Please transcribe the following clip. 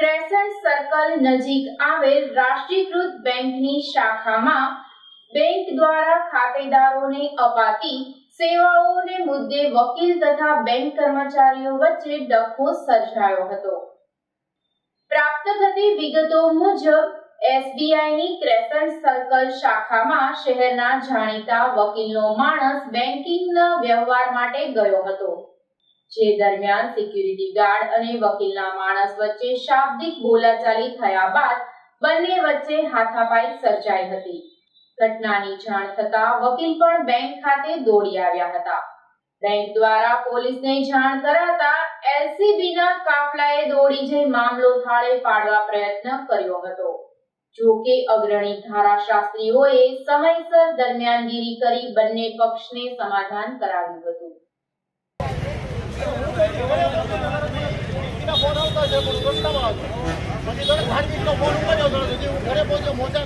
Crescent circle નજીક આવેલ રાષ્ટ્રીયકૃત બેંકની શાખામાં બેંક દ્વારા ખાતેદારોને અપાતી સેવાઓને મુદ્દે વકીલ તથા બેંક કર્મચારીઓ વચ્ચે ડખો સર્જાયો હતો. પ્રાપ્ત થતી વિગતો મુજબ, એસબીઆઈની ક્રેસન્ટ સર્કલ શાખામાં શહેરના જાણીતા વકીલનો માણસ બેન્કિંગના વ્યવહાર માટે ગયો હતો. જે દરમિયાન સિક્યુરિટી ગાર્ડ અને વકીલના માણસ વચ્ચે શાબ્દિક બોલાચાલી થયા બાદ બંને વચ્ચે હાથાપાઈ સર્જાઈ હતી. ઘટનાની જાણ થતા વકીલ પણ બેંક ખાતે દોડી આવ્યા હતા. બેંક દ્વારા પોલીસને જાણ કરાતા એલસીબીના કાફલાએ દોડી જઈ મામલો થાળે પાડવા પ્રયત્ન કર્યો હતો. જો કે અગ્રણી ધારાશાસ્ત્રીઓએ સમયસર દરમિયાનગીરી કરી બંને પક્ષને સમાધાન કરાવ્યું હતું. ઘરે પહોંચ્યો મોટા